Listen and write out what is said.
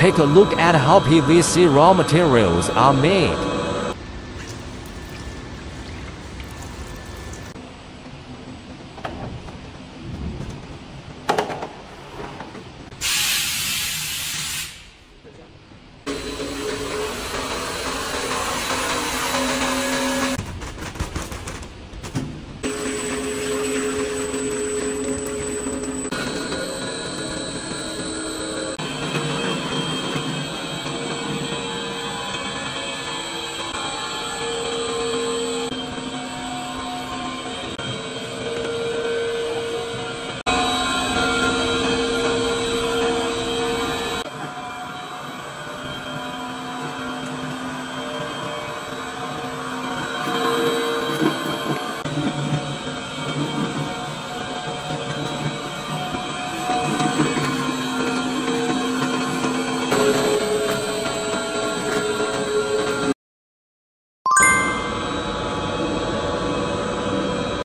take a look at how PVC raw materials are made.